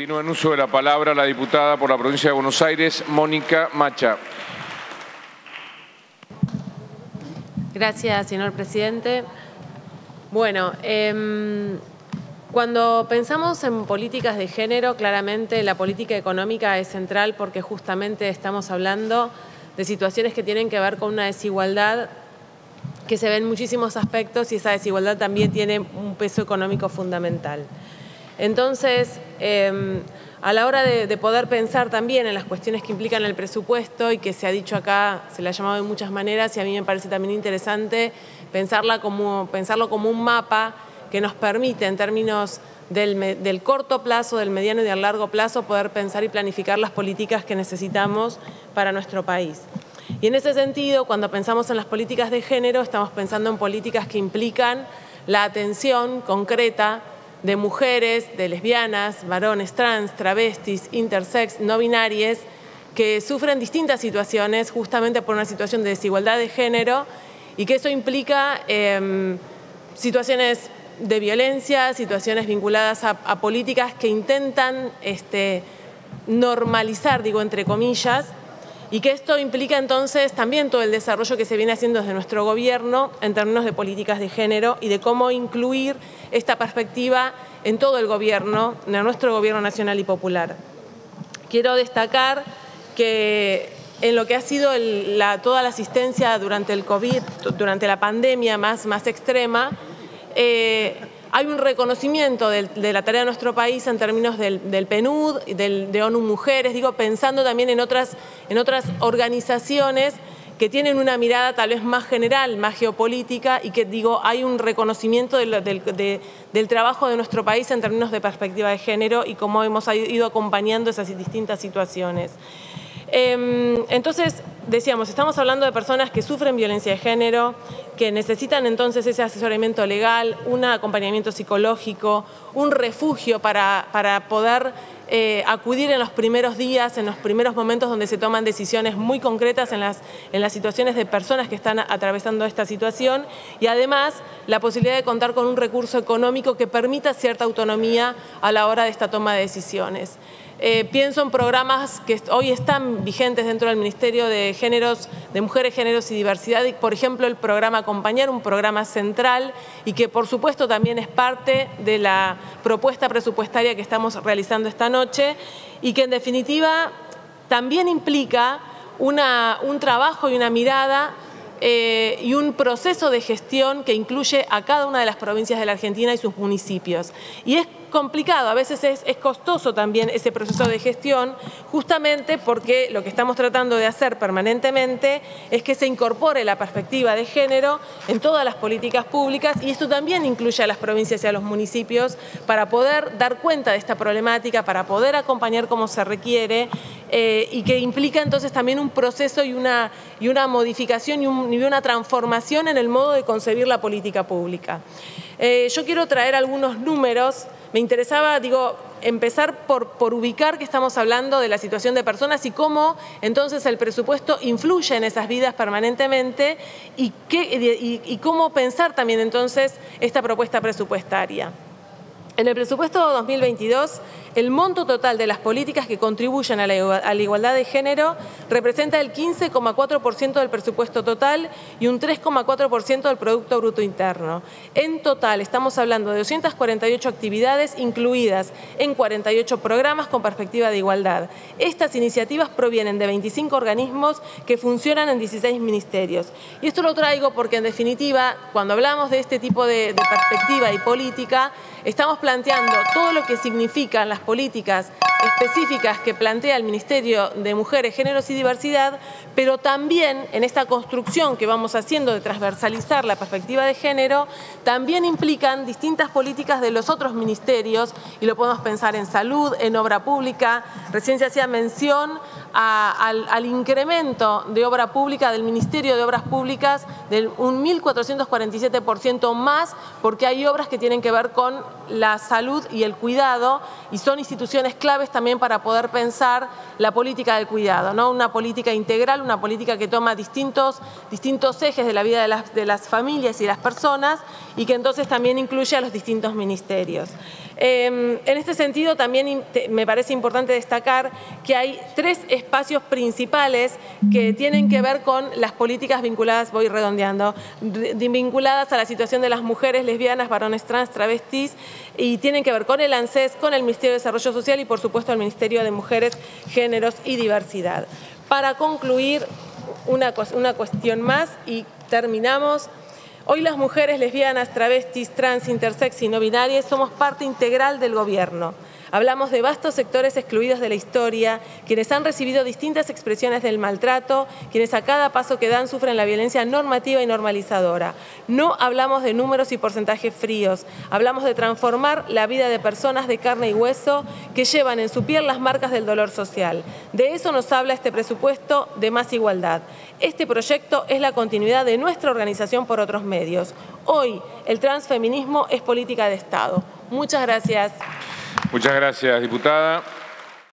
Continúa en uso de la palabra la diputada por la provincia de Buenos Aires, Mónica Macha. Gracias, señor presidente. Bueno, em, cuando pensamos en políticas de género, claramente la política económica es central porque justamente estamos hablando de situaciones que tienen que ver con una desigualdad que se ve en muchísimos aspectos y esa desigualdad también tiene un peso económico fundamental. Entonces, em, a la hora de, poder pensar también en las cuestiones que implican el presupuesto y que se ha dicho acá, se le ha llamado de muchas maneras y a mí me parece también interesante pensarla como, pensarlo como un mapa que nos permite en términos del, del, corto plazo, del mediano y del largo plazo poder pensar y planificar las políticas que necesitamos para nuestro país. Y en ese sentido, cuando pensamos en las políticas de género, estamos pensando en políticas que implican la atención concreta de mujeres, de lesbianas, varones trans, travestis, intersex, no binarias, que sufren distintas situaciones justamente por una situación de desigualdad de género y que eso implica em, situaciones de violencia, situaciones vinculadas a, políticas que intentan este, normalizar, digo entre comillas, y que esto implica entonces también todo el desarrollo que se viene haciendo desde nuestro gobierno en términos de políticas de género y de cómo incluir esta perspectiva en todo el gobierno, en nuestro gobierno nacional y popular. Quiero destacar que en lo que ha sido toda la asistencia durante el COVID, durante la pandemia más, extrema, eh, hay un reconocimiento de, la tarea de nuestro país en términos del, PNUD, del, de ONU Mujeres, digo, pensando también en otras, organizaciones que tienen una mirada tal vez más general, más geopolítica y que digo, hay un reconocimiento del, trabajo de nuestro país en términos de perspectiva de género y cómo hemos ido acompañando esas distintas situaciones. Em, entonces, decíamos, estamos hablando de personas que sufren violencia de género, que necesitan entonces ese asesoramiento legal, un acompañamiento psicológico, un refugio para, para poder eh, acudir en los primeros días, en los primeros momentos donde se toman decisiones muy concretas en las, en las situaciones de personas que están atravesando esta situación y además la posibilidad de contar con un recurso económico que permita cierta autonomía a la hora de esta toma de decisiones. Eh, pienso en programas que hoy están vigentes dentro del Ministerio de Géneros, de Mujeres, Géneros y Diversidad, por ejemplo el programa Acompañar, un programa central y que por supuesto también es parte de la propuesta presupuestaria que estamos realizando esta noche y que en definitiva también implica un trabajo y una mirada eh, y un proceso de gestión que incluye a cada una de las provincias de la Argentina y sus municipios. Y es complicado, a veces es, costoso también ese proceso de gestión, justamente porque lo que estamos tratando de hacer permanentemente es que se incorpore la perspectiva de género en todas las políticas públicas y esto también incluye a las provincias y a los municipios para poder dar cuenta de esta problemática, para poder acompañar como se requiere eh, y que implica entonces también un proceso y una, y una modificación y, una transformación en el modo de concebir la política pública. Eh, yo quiero traer algunos números me interesaba, digo, empezar por, por, ubicar que estamos hablando de la situación de personas y cómo entonces el presupuesto influye en esas vidas permanentemente y, qué, y cómo pensar también entonces esta propuesta presupuestaria. En el presupuesto 2022 el monto total de las políticas que contribuyen a la, igualdad de género representa el 15,4% del presupuesto total y un 3,4% del Producto Bruto Interno. En total, estamos hablando de 248 actividades incluidas en 48 programas con perspectiva de igualdad. Estas iniciativas provienen de 25 organismos que funcionan en 16 ministerios. Y esto lo traigo porque, en definitiva, cuando hablamos de este tipo de, de perspectiva y política, estamos planteando todo lo que significan las políticas específicas que plantea el Ministerio de Mujeres, Géneros y Diversidad, pero también en esta construcción que vamos haciendo de transversalizar la perspectiva de género, también implican distintas políticas de los otros ministerios y lo podemos pensar en salud, en obra pública. Recién se hacía mención al, incremento de obra pública del Ministerio de Obras Públicas de un 1.447% más, porque hay obras que tienen que ver con la salud y el cuidado y son instituciones claves también para poder pensar la política del cuidado, ¿no? una política integral, una política que toma distintos, distintos ejes de la vida de las, de las familias y las personas y que entonces también incluye a los distintos ministerios. Em, en este sentido, también me parece importante destacar que hay tres espacios principales que tienen que ver con las políticas vinculadas, voy redondeando, vinculadas a la situación de las mujeres lesbianas, varones trans, travestis, y tienen que ver con el ANSES, con el Ministerio de Desarrollo Social y, por supuesto, el Ministerio de Mujeres, Géneros y Diversidad. Para concluir, una, una cuestión más y terminamos. Hoy las mujeres lesbianas, travestis, trans, intersex y no binarias somos parte integral del gobierno. Hablamos de vastos sectores excluidos de la historia, quienes han recibido distintas expresiones del maltrato, quienes a cada paso que dan sufren la violencia normativa y normalizadora. No hablamos de números y porcentajes fríos, hablamos de transformar la vida de personas de carne y hueso que llevan en su piel las marcas del dolor social. De eso nos habla este presupuesto de más igualdad. Este proyecto es la continuidad de nuestra organización por otros medios. Hoy el transfeminismo es política de Estado. Muchas gracias. Muchas gracias, diputada.